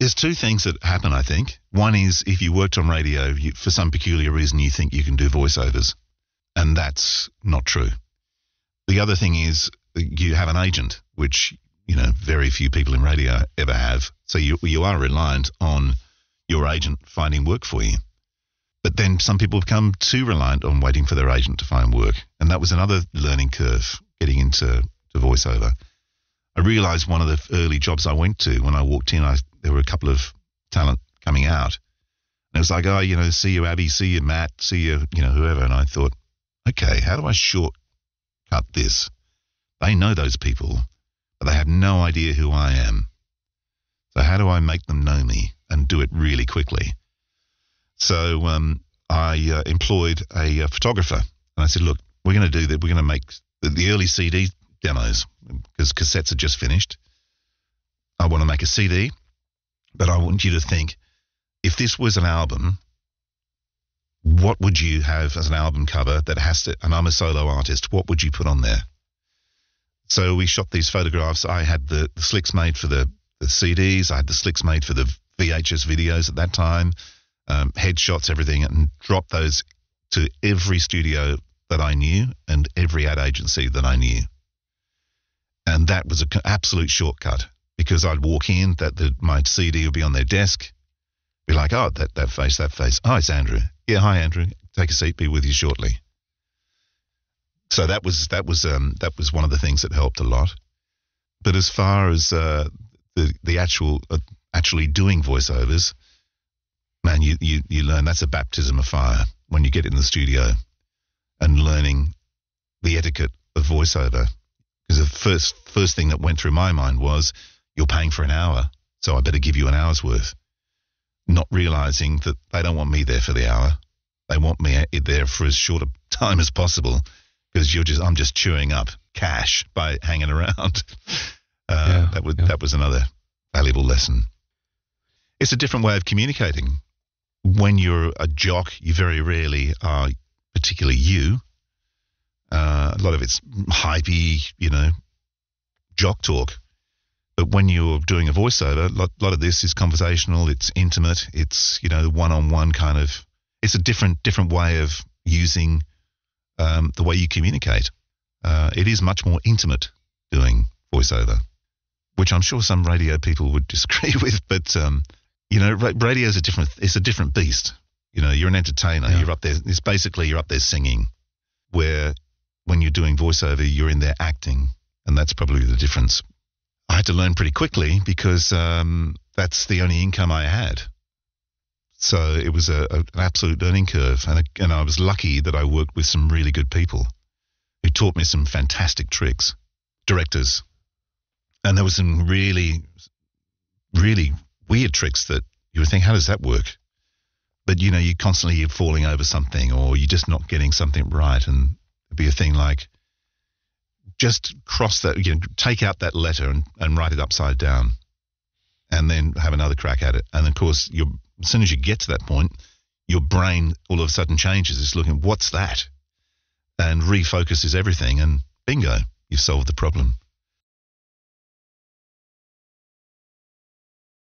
There's two things that happen, I think. One is if you worked on radio, you, for some peculiar reason, you think you can do voiceovers, and that's not true. The other thing is you have an agent, which you know very few people in radio ever have. So you you are reliant on your agent finding work for you. But then some people become too reliant on waiting for their agent to find work, and that was another learning curve getting into to voiceover. I realized one of the early jobs I went to when I walked in, I, there were a couple of talent coming out. And it was like, oh, you know, see you, Abby, see you, Matt, see you, you know, whoever. And I thought, okay, how do I shortcut this? They know those people, but they have no idea who I am. So how do I make them know me and do it really quickly? So um, I uh, employed a, a, photographer, and I said, look, we're going to do that. We're going to make the, the early CD demos because cassettes are just finished. I want to make a CD, but I want you to think if this was an album, what would you have as an album cover that has to, and I'm a solo artist, what would you put on there? So we shot these photographs. I had the, the slicks made for the, the CDs, I had the slicks made for the VHS videos at that time, um, headshots, everything, and dropped those to every studio that I knew and every ad agency that I knew. And that was an absolute shortcut because I'd walk in, that the, my CD would be on their desk, be like, oh, that, that face, that face. Oh, it's Andrew. Yeah, hi, Andrew. Take a seat, be with you shortly. So that was that was um, that was one of the things that helped a lot. But as far as uh, the the actual uh, actually doing voiceovers, man, you, you you learn that's a baptism of fire when you get in the studio and learning the etiquette of voiceover because the first first thing that went through my mind was, you're paying for an hour, so I better give you an hour's worth. Not realizing that they don't want me there for the hour. They want me there for as short a time as possible because you're just I'm just chewing up cash by hanging around. Uh, yeah, that was yeah. that was another valuable lesson. It's a different way of communicating. When you're a jock, you very rarely are particularly you. Uh, a lot of it's hypey, you know, jock talk. But when you're doing a voiceover, a lot, lot of this is conversational. It's intimate. It's you know one-on-one kind of. It's a different different way of using um, the way you communicate. Uh, it is much more intimate doing voiceover, which I'm sure some radio people would disagree with. But um, you know, radio is a different. It's a different beast. You know, you're an entertainer. Yeah. You're up there. It's basically you're up there singing, where when you're doing voiceover, you're in there acting, and that's probably the difference. I had to learn pretty quickly because um, that's the only income I had. So it was a, a, an absolute learning curve, and, a, and I was lucky that I worked with some really good people who taught me some fantastic tricks, directors, and there was some really, really weird tricks that you would think, how does that work? But you know, you're constantly falling over something, or you're just not getting something right, and be a thing like just cross that, you know, take out that letter and, and write it upside down and then have another crack at it. And of course, you as soon as you get to that point, your brain all of a sudden changes. It's looking, what's that? And refocuses everything, and bingo, you've solved the problem.